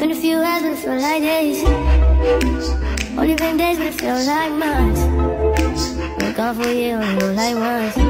Been a few hours, but it feels like days. Only been days, but it feels like months. Been gone for you, and only know like once.